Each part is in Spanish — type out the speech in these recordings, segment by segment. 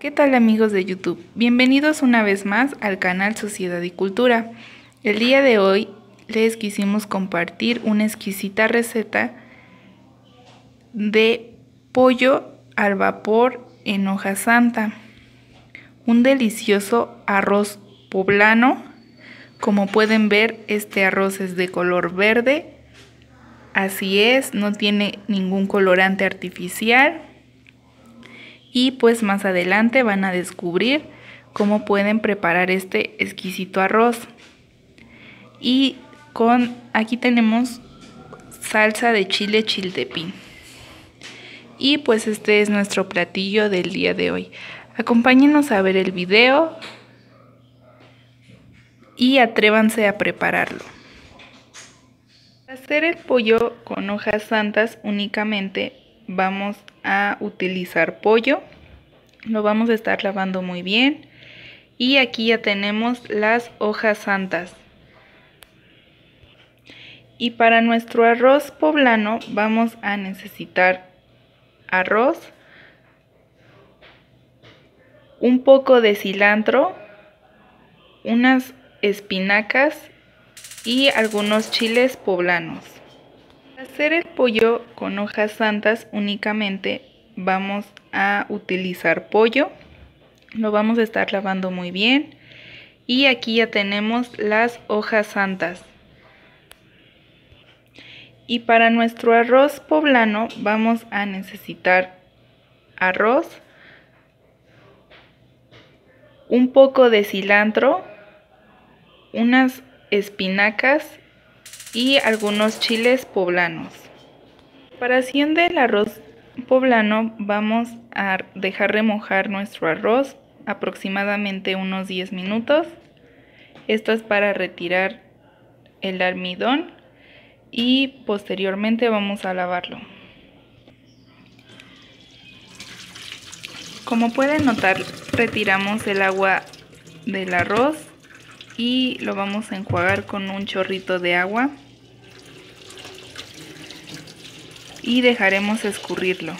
¿Qué tal amigos de YouTube? Bienvenidos una vez más al canal Sociedad y Cultura. El día de hoy les quisimos compartir una exquisita receta de pollo al vapor en hoja santa. Un delicioso arroz poblano. Como pueden ver, este arroz es de color verde. Así es, no tiene ningún colorante artificial y pues más adelante van a descubrir cómo pueden preparar este exquisito arroz. Y con aquí tenemos salsa de chile chiltepín. Y pues este es nuestro platillo del día de hoy. Acompáñenos a ver el video y atrévanse a prepararlo. Para hacer el pollo con hojas santas únicamente vamos a utilizar pollo. Lo vamos a estar lavando muy bien. Y aquí ya tenemos las hojas santas. Y para nuestro arroz poblano vamos a necesitar arroz, un poco de cilantro, unas espinacas y algunos chiles poblanos hacer el pollo con hojas santas únicamente vamos a utilizar pollo. Lo vamos a estar lavando muy bien. Y aquí ya tenemos las hojas santas. Y para nuestro arroz poblano vamos a necesitar arroz, un poco de cilantro, unas espinacas y algunos chiles poblanos. Para haciendo el arroz poblano vamos a dejar remojar nuestro arroz aproximadamente unos 10 minutos. Esto es para retirar el almidón y posteriormente vamos a lavarlo. Como pueden notar, retiramos el agua del arroz y lo vamos a enjuagar con un chorrito de agua y dejaremos escurrirlo.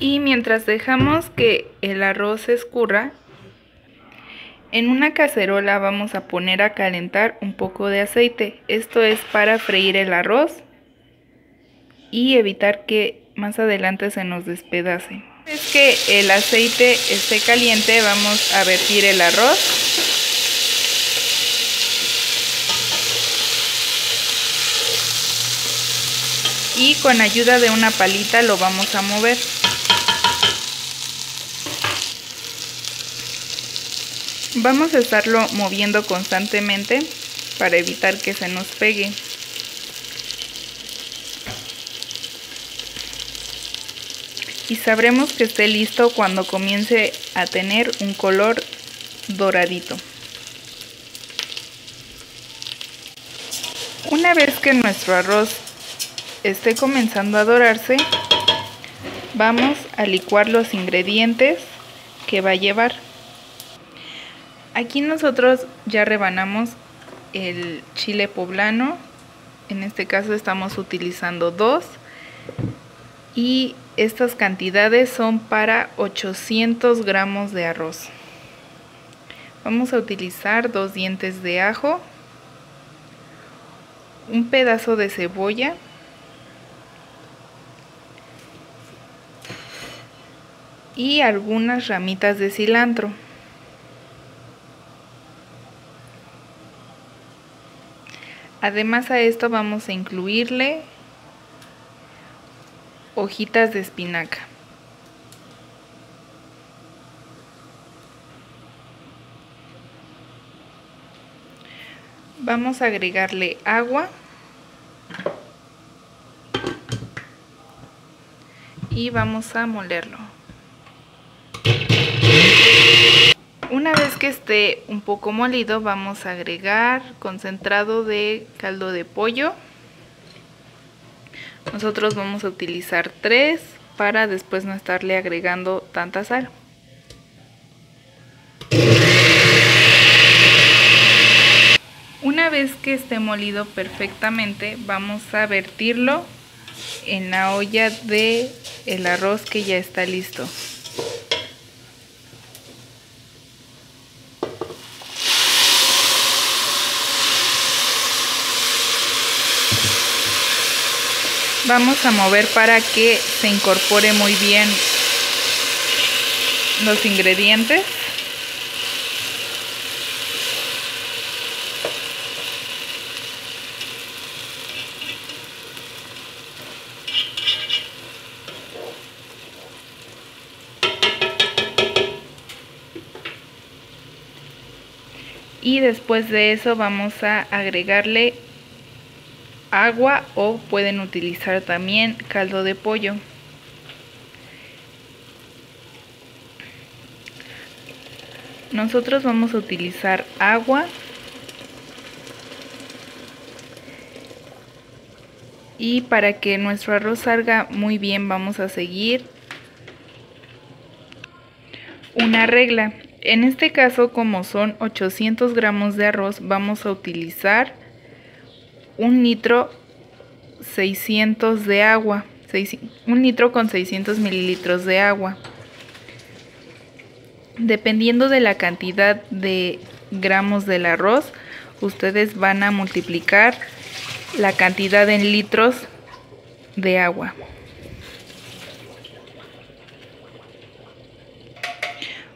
Y mientras dejamos que el arroz escurra, en una cacerola vamos a poner a calentar un poco de aceite. Esto es para freír el arroz y evitar que más adelante se nos despedace. Es que el aceite esté caliente, vamos a vertir el arroz. Y con ayuda de una palita lo vamos a mover. Vamos a estarlo moviendo constantemente para evitar que se nos pegue. Y sabremos que esté listo cuando comience a tener un color doradito. Una vez que nuestro arroz esté comenzando a dorarse, vamos a licuar los ingredientes que va a llevar. Aquí nosotros ya rebanamos el chile poblano, en este caso estamos utilizando dos y estas cantidades son para 800 gramos de arroz. Vamos a utilizar dos dientes de ajo, un pedazo de cebolla, y algunas ramitas de cilantro. Además a esto vamos a incluirle hojitas de espinaca. Vamos a agregarle agua y vamos a molerlo. Una vez que esté un poco molido vamos a agregar concentrado de caldo de pollo. Nosotros vamos a utilizar tres para después no estarle agregando tanta sal. Una vez que esté molido perfectamente, vamos a vertirlo en la olla de el arroz que ya está listo. Vamos a mover para que se incorpore muy bien los ingredientes. y después de eso vamos a agregarle agua o pueden utilizar también caldo de pollo. Nosotros vamos a utilizar agua y para que nuestro arroz salga muy bien vamos a seguir una regla. En este caso, como son 800 gramos de arroz, vamos a utilizar un litro 600 de agua. Un litro con 600 mililitros de agua. Dependiendo de la cantidad de gramos del arroz, ustedes van a multiplicar la cantidad en litros de agua.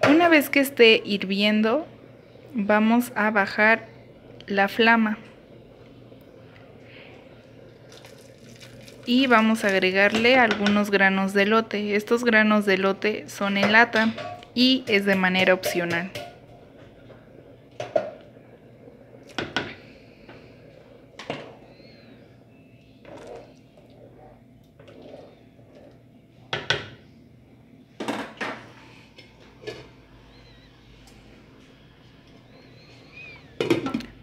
Una vez que esté hirviendo, vamos a bajar la flama. Y vamos a agregarle algunos granos de lote. Estos granos de lote son en lata y es de manera opcional.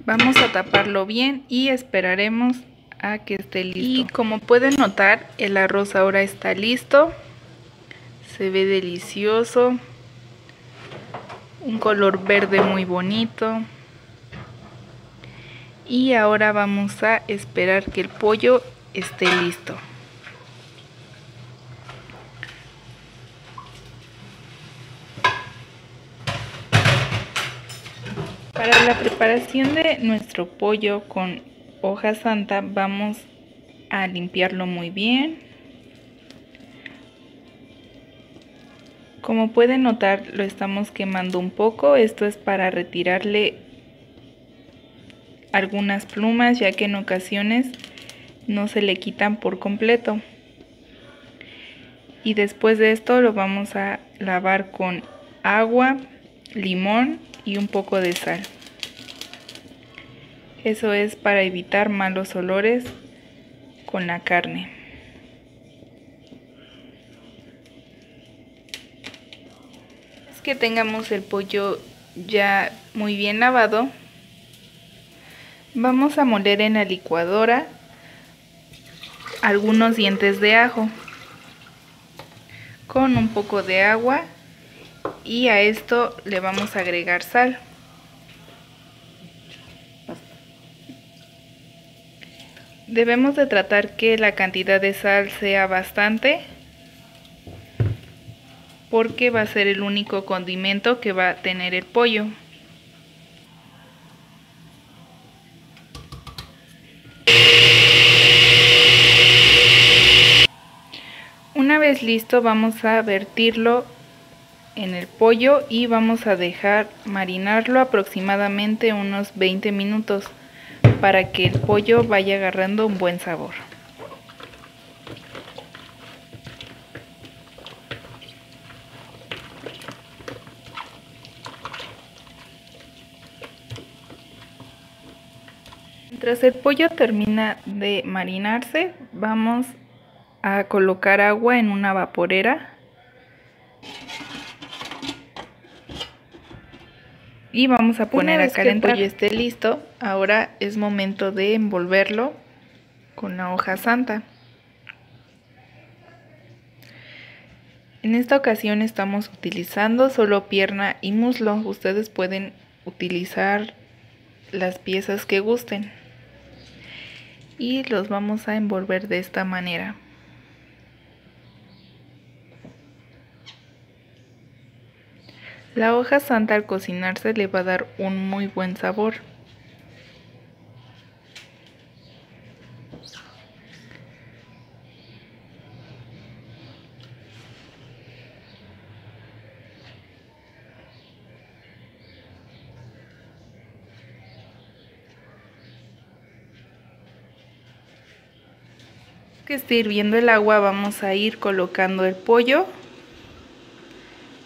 Vamos a taparlo bien y esperaremos a que esté listo. Y como pueden notar, el arroz ahora está listo. Se ve delicioso. Un color verde muy bonito. Y ahora vamos a esperar que el pollo esté listo. Para la preparación de nuestro pollo con hoja santa vamos a limpiarlo muy bien. Como pueden notar lo estamos quemando un poco, esto es para retirarle algunas plumas ya que en ocasiones no se le quitan por completo. Y después de esto lo vamos a lavar con agua, limón y un poco de sal. Eso es para evitar malos olores con la carne. Es que tengamos el pollo ya muy bien lavado. Vamos a moler en la licuadora algunos dientes de ajo con un poco de agua y a esto le vamos a agregar sal. Debemos de tratar que la cantidad de sal sea bastante porque va a ser el único condimento que va a tener el pollo. Una vez listo vamos a vertirlo en el pollo y vamos a dejar marinarlo aproximadamente unos 20 minutos para que el pollo vaya agarrando un buen sabor. Mientras el pollo termina de marinarse, vamos a colocar agua en una vaporera y vamos a poner a calentar. Que el esté listo, ahora es momento de envolverlo con la hoja santa. En esta ocasión estamos utilizando solo pierna y muslo. Ustedes pueden utilizar las piezas que gusten. Y los vamos a envolver de esta manera. La hoja santa al cocinarse le va a dar un muy buen sabor. que esté hirviendo el agua vamos a ir colocando el pollo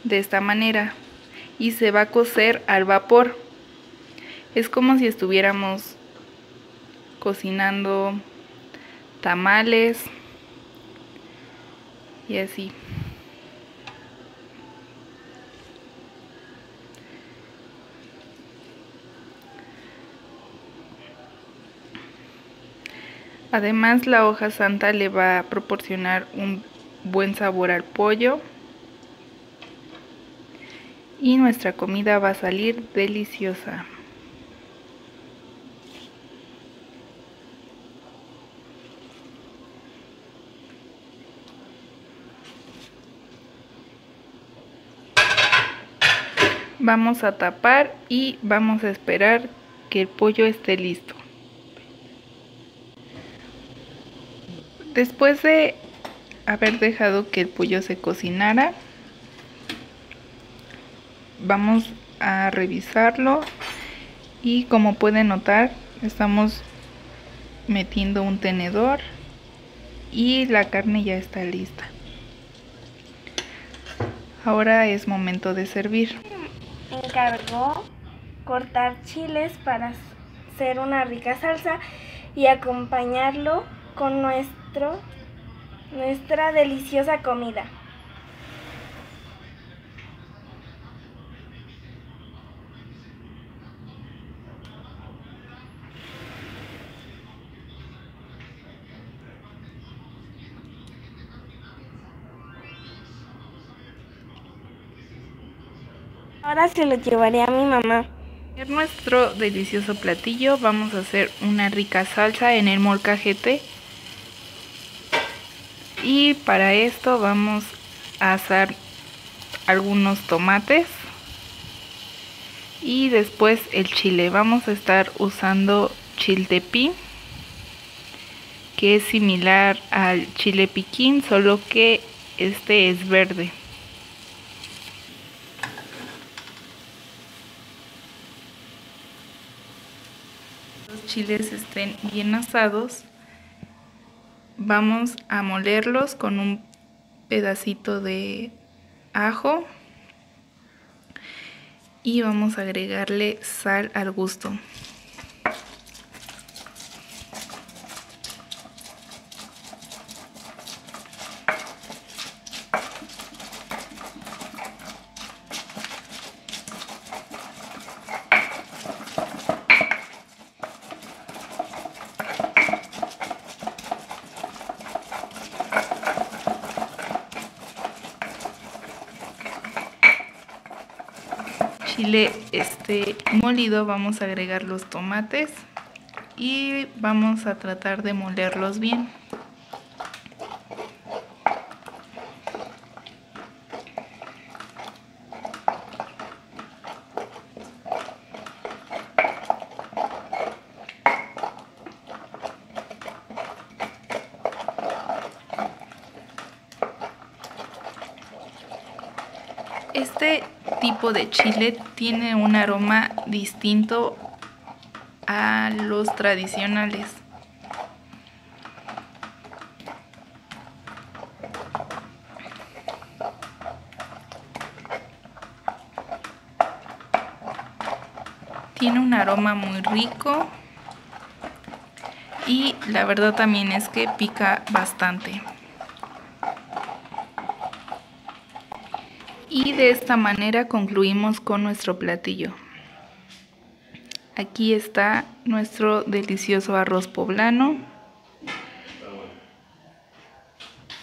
de esta manera y se va a cocer al vapor. Es como si estuviéramos cocinando tamales y así. Además la hoja santa le va a proporcionar un buen sabor al pollo y nuestra comida va a salir deliciosa. Vamos a tapar y vamos a esperar que el pollo esté listo. Después de haber dejado que el pollo se cocinara, vamos a revisarlo y como pueden notar estamos metiendo un tenedor y la carne ya está lista. Ahora es momento de servir. Encargó cortar chiles para hacer una rica salsa y acompañarlo con nuestro, nuestra deliciosa comida. Ahora se lo llevaré a mi mamá. En nuestro delicioso platillo vamos a hacer una rica salsa en el molcajete. Y para esto vamos a asar algunos tomates. Y después el chile. Vamos a estar usando chiltepín que es similar al chile piquín solo que este es verde chiles estén bien asados vamos a molerlos con un pedacito de ajo y vamos a agregarle sal al gusto. Chile este molido vamos a agregar los tomates y vamos a tratar de molerlos bien. Este tipo de chile tiene un aroma distinto a los tradicionales. Tiene un aroma muy rico y la verdad también es que pica bastante. Y de esta manera concluimos con nuestro platillo. Aquí está nuestro delicioso arroz poblano.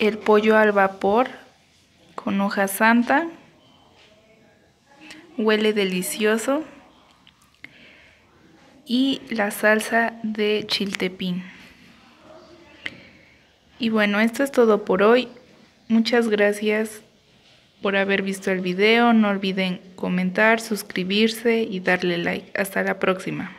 El pollo al vapor con hoja santa. Huele delicioso. Y la salsa de chiltepín. Y bueno, esto es todo por hoy. Muchas gracias por haber visto el video. No olviden comentar, suscribirse y darle like. Hasta la próxima.